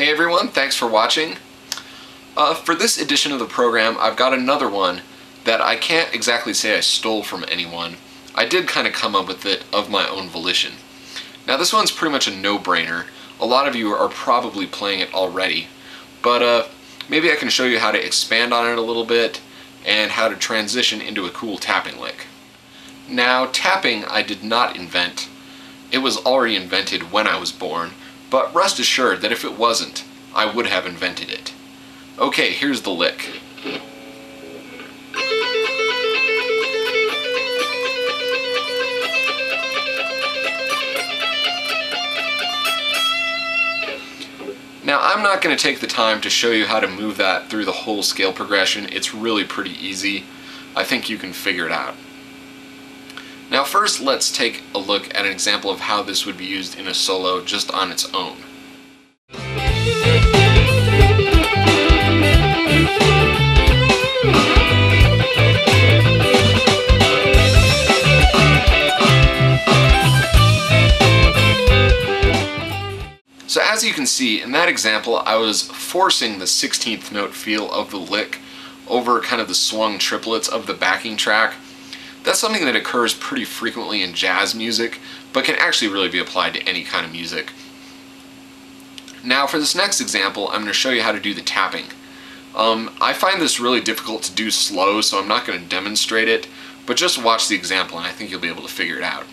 Hey everyone, thanks for watching. Uh, for this edition of the program, I've got another one that I can't exactly say I stole from anyone. I did kind of come up with it of my own volition. Now this one's pretty much a no-brainer. A lot of you are probably playing it already, but uh, maybe I can show you how to expand on it a little bit and how to transition into a cool tapping lick. Now tapping I did not invent. It was already invented when I was born, but rest assured that if it wasn't, I would have invented it. Okay, here's the lick. Now I'm not going to take the time to show you how to move that through the whole scale progression. It's really pretty easy. I think you can figure it out. Now first let's take a look at an example of how this would be used in a solo just on its own. So as you can see, in that example, I was forcing the 16th note feel of the lick over kind of the swung triplets of the backing track that's something that occurs pretty frequently in jazz music, but can actually really be applied to any kind of music. Now for this next example, I'm going to show you how to do the tapping. Um, I find this really difficult to do slow, so I'm not going to demonstrate it, but just watch the example and I think you'll be able to figure it out.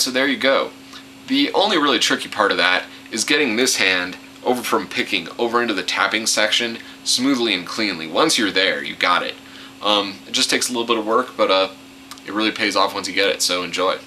So there you go. The only really tricky part of that is getting this hand over from picking over into the tapping section smoothly and cleanly. Once you're there, you got it. Um, it just takes a little bit of work, but uh, it really pays off once you get it, so enjoy.